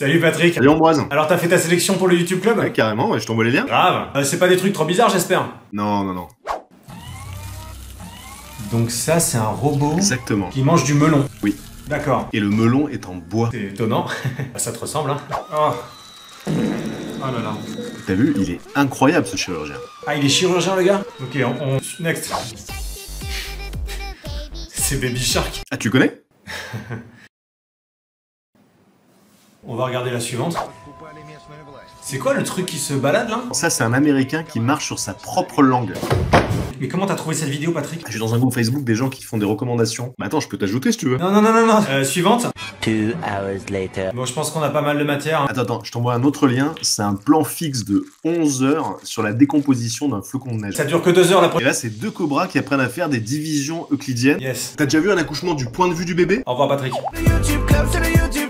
Salut Patrick. Salut Ambroise. Alors t'as fait ta sélection pour le YouTube Club Ouais, carrément, ouais, je t'envoie les liens. Grave. Euh, c'est pas des trucs trop bizarres j'espère. Non, non, non. Donc ça c'est un robot Exactement. qui mange du melon. Oui. D'accord. Et le melon est en bois. C'est étonnant. ça te ressemble hein Oh. Oh là là. T'as vu, il est incroyable ce chirurgien. Ah il est chirurgien le gars Ok on... on- Next. C'est Baby Shark. Ah, tu connais? On va regarder la suivante. C'est quoi le truc qui se balade là? Ça, c'est un américain qui marche sur sa propre langue. Mais comment t'as trouvé cette vidéo Patrick? Je suis dans un groupe Facebook des gens qui font des recommandations. Bah attends, je peux t'ajouter si tu veux. Non non non non non. Euh, suivante. Two hours later. Bon je pense qu'on a pas mal de matière. hein. Attends, attends, je t'envoie un autre lien. C'est un plan fixe de 11 heures sur la décomposition d'un flocon de neige. Ça dure que deux heures la Et prochaine. là, c'est deux cobras qui apprennent à faire des divisions euclidiennes. Yes. T'as déjà vu un accouchement du point de vue du bébé? Au revoir Patrick. The YouTube Club, c'est le YouTube